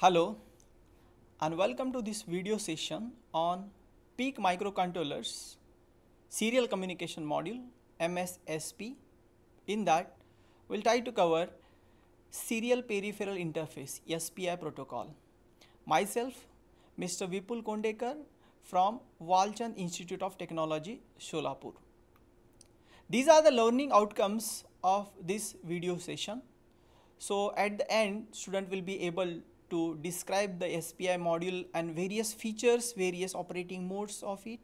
Hello and welcome to this video session on PIC microcontrollers serial communication module MSSP. In that we'll try to cover serial peripheral interface SPI protocol. Myself Mr. Vipul Kondekar from Walchand Institute of Technology Sholapur. These are the learning outcomes of this video session. So at the end student will be able to describe the SPI module and various features, various operating modes of it.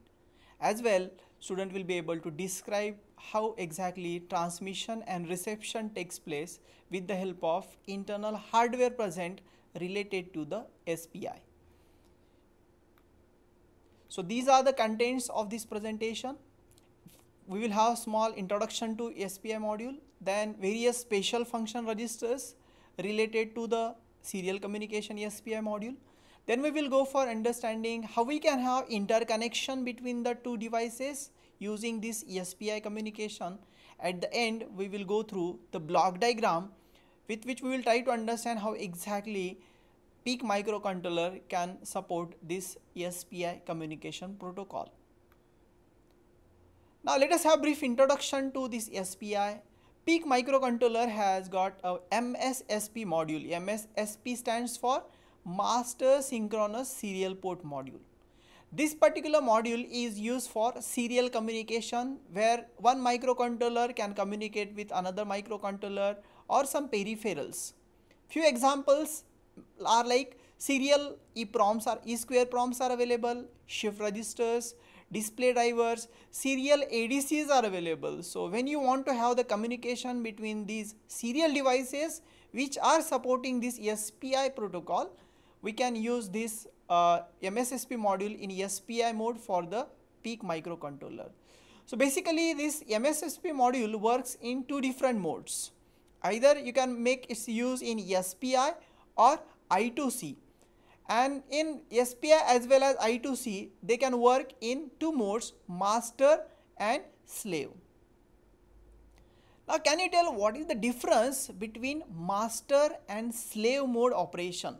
As well student will be able to describe how exactly transmission and reception takes place with the help of internal hardware present related to the SPI. So these are the contents of this presentation. We will have small introduction to SPI module, then various special function registers related to the serial communication SPI module. Then we will go for understanding how we can have interconnection between the two devices using this SPI communication. At the end, we will go through the block diagram with which we will try to understand how exactly PIC microcontroller can support this SPI communication protocol. Now let us have brief introduction to this SPI. PIC microcontroller has got a MSSP module. MSSP stands for Master Synchronous Serial Port Module. This particular module is used for serial communication where one microcontroller can communicate with another microcontroller or some peripherals. Few examples are like serial EPROMs or E square proms are available, shift registers, display drivers, serial ADCs are available. So when you want to have the communication between these serial devices which are supporting this SPI protocol, we can use this uh, MSSP module in SPI mode for the PIC microcontroller. So basically this MSSP module works in two different modes. Either you can make its use in SPI or I2C and in SPI as well as I2C they can work in two modes master and slave. Now can you tell what is the difference between master and slave mode operation?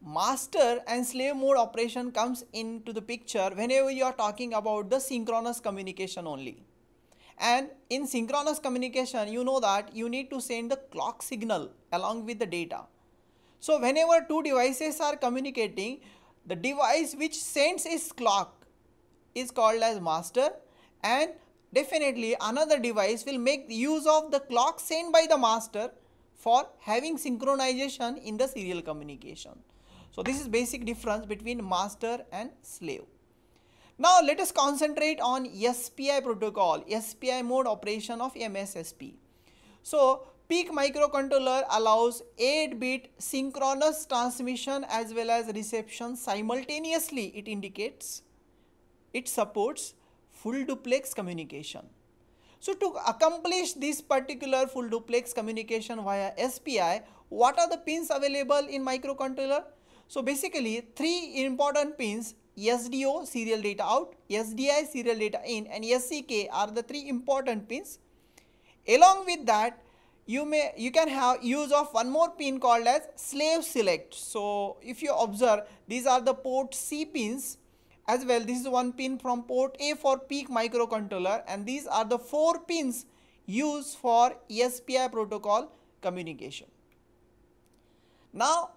Master and slave mode operation comes into the picture whenever you are talking about the synchronous communication only and in synchronous communication you know that you need to send the clock signal along with the data. So whenever two devices are communicating the device which sends its clock is called as master and definitely another device will make use of the clock sent by the master for having synchronization in the serial communication. So this is basic difference between master and slave. Now let us concentrate on SPI protocol, SPI mode operation of MSSP. So PIC microcontroller allows 8-bit synchronous transmission as well as reception simultaneously it indicates. It supports full duplex communication. So to accomplish this particular full duplex communication via SPI, what are the pins available in microcontroller? So basically three important pins SDO serial data out, SDI serial data in and SCK are the three important pins. Along with that you may you can have use of one more pin called as slave select. So if you observe these are the port C pins as well this is one pin from port A for PIC microcontroller and these are the four pins used for SPI protocol communication. Now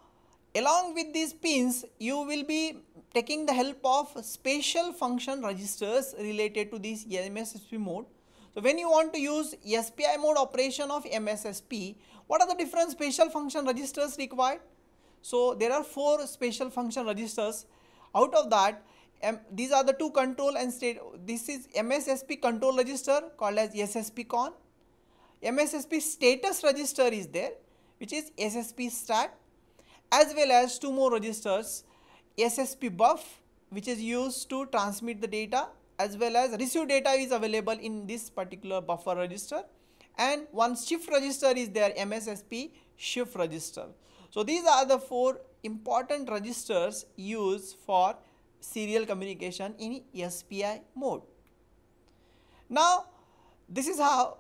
along with these pins you will be taking the help of special function registers related to this MSSP mode. So when you want to use SPI mode operation of MSSP, what are the different special function registers required? So there are four special function registers. Out of that, um, these are the two control and state. This is MSSP control register called as SSP con. MSSP status register is there, which is SSP stat, as well as two more registers SSP buff which is used to transmit the data as well as receive data is available in this particular buffer register and one shift register is there MSSP shift register. So these are the four important registers used for serial communication in SPI mode. Now this is how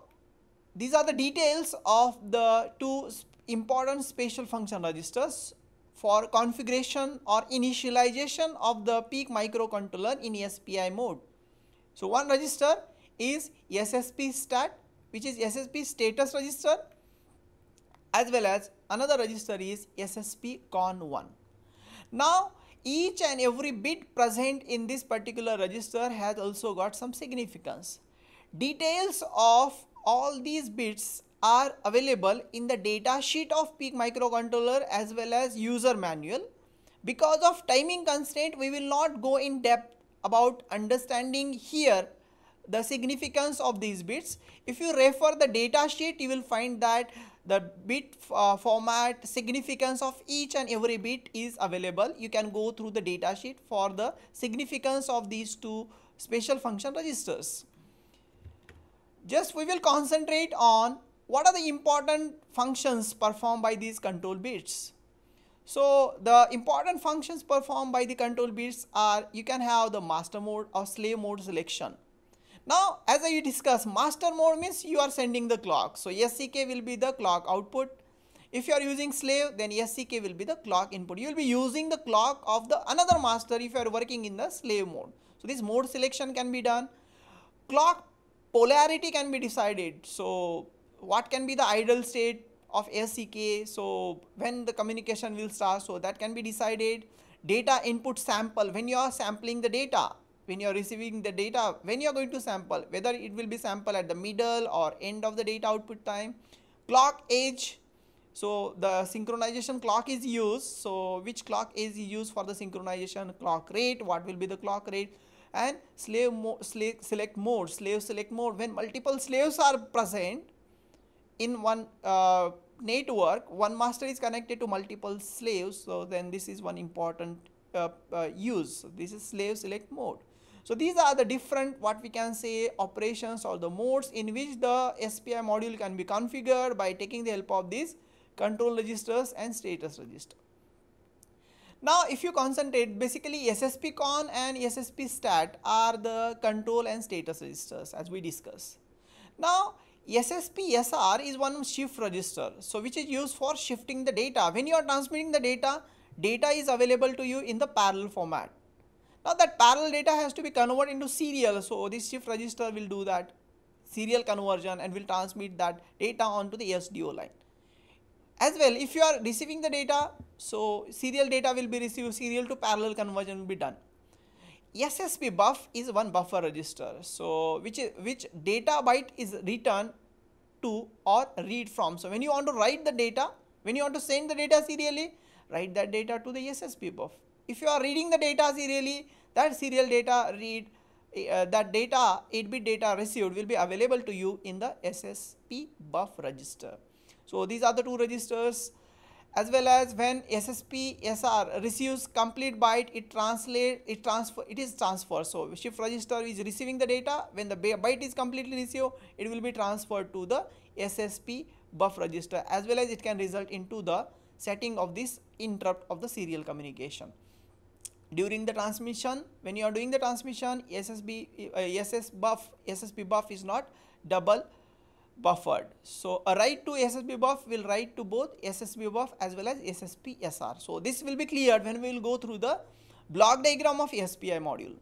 these are the details of the two important special function registers for configuration or initialization of the PIC microcontroller in SPI mode. So, one register is SSP stat which is SSP status register as well as another register is SSP con 1. Now, each and every bit present in this particular register has also got some significance. Details of all these bits are available in the data sheet of PIC microcontroller as well as user manual. Because of timing constraint, we will not go in depth about understanding here the significance of these bits. If you refer the data sheet, you will find that the bit uh, format significance of each and every bit is available. You can go through the data sheet for the significance of these two special function registers. Just we will concentrate on what are the important functions performed by these control bits. So the important functions performed by the control bits are you can have the master mode or slave mode selection. Now as I discussed master mode means you are sending the clock. So SCK will be the clock output. If you are using slave then SCK will be the clock input. You will be using the clock of the another master if you are working in the slave mode. So this mode selection can be done. Clock polarity can be decided. So what can be the idle state of SCK? So when the communication will start, so that can be decided. Data input sample, when you are sampling the data, when you are receiving the data, when you are going to sample, whether it will be sample at the middle or end of the data output time. Clock edge, so the synchronization clock is used. So which clock is used for the synchronization clock rate, what will be the clock rate and slave, mo slave select mode, slave select mode when multiple slaves are present in one uh, network, one master is connected to multiple slaves. So then this is one important uh, uh, use. This is slave select mode. So these are the different what we can say operations or the modes in which the SPI module can be configured by taking the help of these control registers and status register. Now if you concentrate basically SSP con and SSP stat are the control and status registers as we discuss. Now SSP SR is one shift register so which is used for shifting the data. When you are transmitting the data, data is available to you in the parallel format. Now that parallel data has to be converted into serial so this shift register will do that serial conversion and will transmit that data onto the SDO line. As well if you are receiving the data so serial data will be received, serial to parallel conversion will be done. SSP buff is one buffer register. So which is, which data byte is returned to or read from. So when you want to write the data, when you want to send the data serially, write that data to the SSP buff. If you are reading the data serially, that serial data read uh, that data 8 bit data received will be available to you in the SSP buff register. So these are the two registers as well as when SSP SR receives complete byte it translate it transfer it is transfer so shift register is receiving the data. When the byte is completely received it will be transferred to the SSP buff register as well as it can result into the setting of this interrupt of the serial communication. During the transmission when you are doing the transmission SSB uh, SS buff SSP buff is not double buffered. So a write to SSB buff will write to both SSB buff as well as SSP SR. So this will be cleared when we will go through the block diagram of SPI module.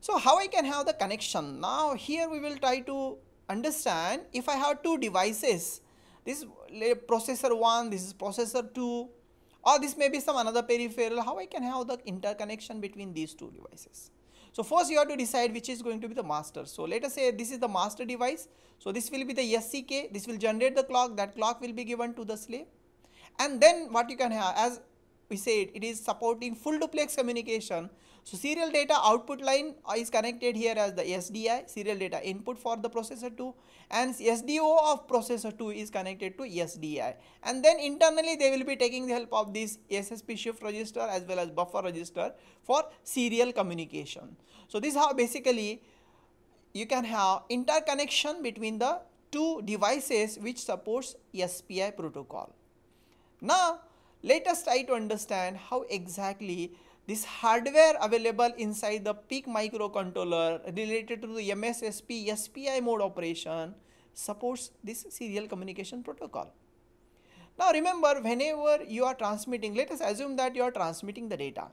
So how I can have the connection? Now here we will try to understand if I have two devices, this processor 1, this is processor 2 or this may be some another peripheral, how I can have the interconnection between these two devices. So first you have to decide which is going to be the master. So let us say this is the master device. So this will be the SCK, this will generate the clock, that clock will be given to the slave. And then what you can have as we said it is supporting full duplex communication. So serial data output line is connected here as the SDI, serial data input for the processor 2 and SDO of processor 2 is connected to SDI. And then internally they will be taking the help of this SSP shift register as well as buffer register for serial communication. So this is how basically you can have interconnection between the two devices which supports SPI protocol. Now let us try to understand how exactly this hardware available inside the PIC microcontroller related to the MSSP SPI mode operation supports this serial communication protocol. Now remember whenever you are transmitting, let us assume that you are transmitting the data.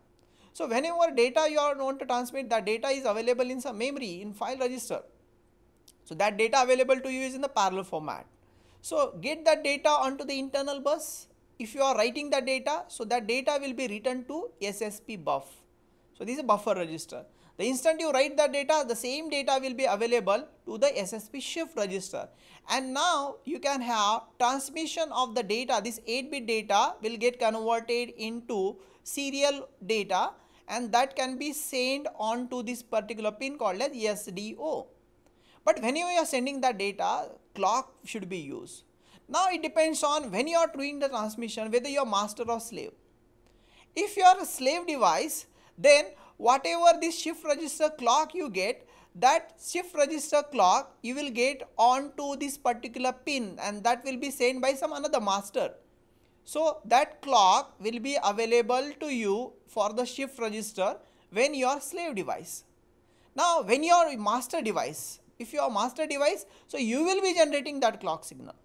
So whenever data you are want to transmit, that data is available in some memory in file register. So that data available to you is in the parallel format. So get that data onto the internal bus. If you are writing the data, so that data will be written to SSP buff. So this is a buffer register. The instant you write the data, the same data will be available to the SSP shift register. And now you can have transmission of the data, this 8-bit data will get converted into serial data and that can be sent on to this particular pin called as SDO. But when you are sending the data, clock should be used. Now it depends on when you are doing the transmission, whether you are master or slave. If you are a slave device, then whatever this shift register clock you get that shift register clock you will get onto this particular pin and that will be sent by some another master. So that clock will be available to you for the shift register when you are slave device. Now when you are master device, if you are master device, so you will be generating that clock signal.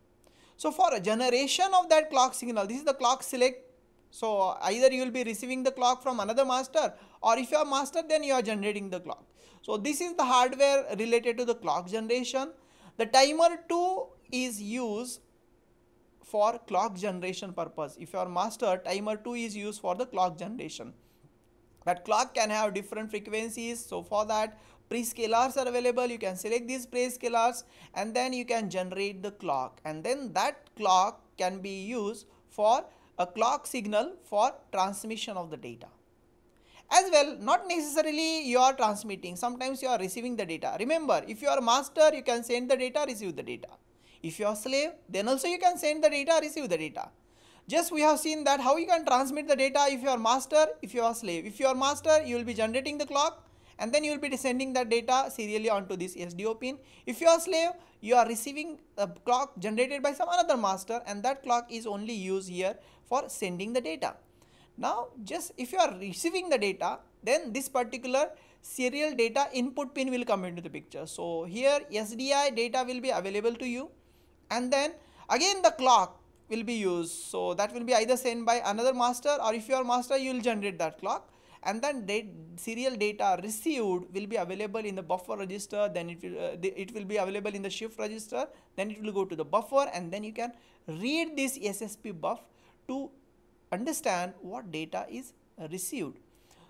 So for a generation of that clock signal, this is the clock select so either you will be receiving the clock from another master or if you are master then you are generating the clock. So this is the hardware related to the clock generation. The timer 2 is used for clock generation purpose. If you are master, timer 2 is used for the clock generation. That clock can have different frequencies. So for that prescalers are available. You can select these prescalers and then you can generate the clock and then that clock can be used for a clock signal for transmission of the data. As well, not necessarily you are transmitting, sometimes you are receiving the data. Remember, if you are master, you can send the data, receive the data. If you are slave, then also you can send the data, receive the data. Just we have seen that how you can transmit the data if you are master, if you are slave. If you are master, you will be generating the clock and then you will be sending that data serially onto this SDO pin. If you are slave, you are receiving a clock generated by some another master and that clock is only used here for sending the data. Now just if you are receiving the data then this particular serial data input pin will come into the picture. So here SDI data will be available to you and then again the clock will be used. So that will be either sent by another master or if you are master you will generate that clock and then serial data received will be available in the buffer register then it will uh, it will be available in the shift register then it will go to the buffer and then you can read this SSP buff to understand what data is received.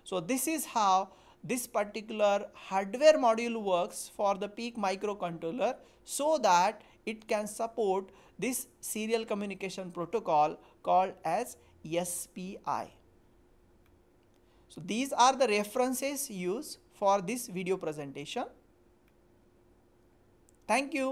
So this is how this particular hardware module works for the PIC microcontroller so that it can support this serial communication protocol called as SPI. So these are the references used for this video presentation. Thank you.